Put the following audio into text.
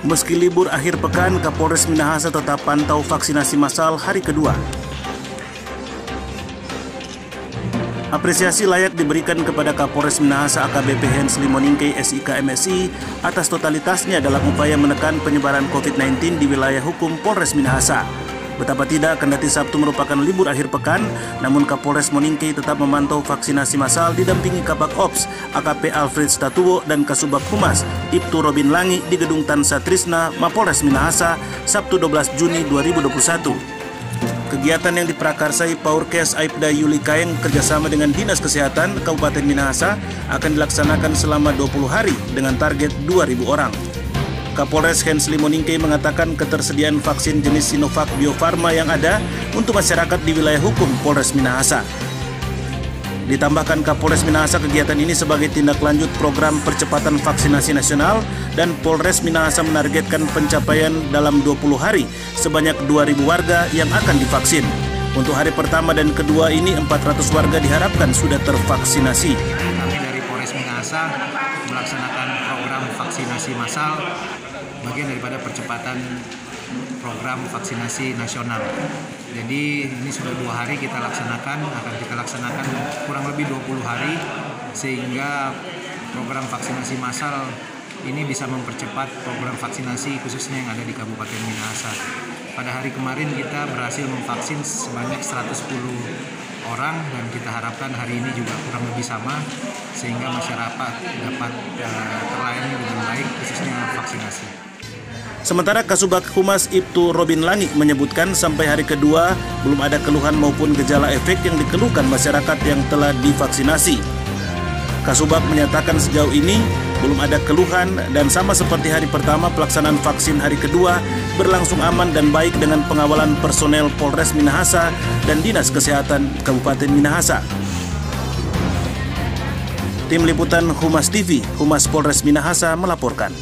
Meski libur akhir pekan, Kapolres Minahasa tetap pantau vaksinasi massal hari kedua. Apresiasi layak diberikan kepada Kapolres Minahasa AKBP Hens Limoningke SIK MSI atas totalitasnya dalam upaya menekan penyebaran COVID-19 di wilayah hukum Polres Minahasa. Betapa tidak, kendati Sabtu merupakan libur akhir pekan, namun Kapolres Moningke tetap memantau vaksinasi massal didampingi Kabak Ops, AKP Alfred Statuwo dan Kasubag Humas, Ibtu Robin Langi di Gedung Tan Satrisna, Mapolres Minahasa, Sabtu 12 Juni 2021. Kegiatan yang diprakarsai Powercast Aibda Yuli Kaeng kerjasama dengan Dinas Kesehatan Kabupaten Minahasa akan dilaksanakan selama 20 hari dengan target 2.000 orang. Kapolres Hens Limoningke mengatakan ketersediaan vaksin jenis Sinovac Bio Farma yang ada untuk masyarakat di wilayah hukum Polres Minahasa. Ditambahkan Kapolres Minahasa kegiatan ini sebagai tindak lanjut program percepatan vaksinasi nasional dan Polres Minahasa menargetkan pencapaian dalam 20 hari sebanyak 2.000 warga yang akan divaksin. Untuk hari pertama dan kedua ini 400 warga diharapkan sudah tervaksinasi. Kami dari Polres Minahasa melaksanakan program vaksinasi massal bagian daripada percepatan program vaksinasi nasional. Jadi ini sudah dua hari kita laksanakan, akan kita laksanakan kurang lebih 20 hari sehingga program vaksinasi massal ini bisa mempercepat program vaksinasi khususnya yang ada di Kabupaten Minahasa. Pada hari kemarin kita berhasil memvaksin sebanyak 110 orang dan kita harapkan hari ini juga kurang lebih sama sehingga masyarakat dapat uh, terlayani dengan baik khususnya vaksinasi. Sementara Kasubag Humas Ibtu Robin Langi menyebutkan sampai hari kedua belum ada keluhan maupun gejala efek yang dikeluhkan masyarakat yang telah divaksinasi. Kasubag menyatakan sejauh ini belum ada keluhan dan sama seperti hari pertama pelaksanaan vaksin hari kedua berlangsung aman dan baik dengan pengawalan personel Polres Minahasa dan Dinas Kesehatan Kabupaten Minahasa. Tim Liputan Humas TV, Humas Polres Minahasa melaporkan.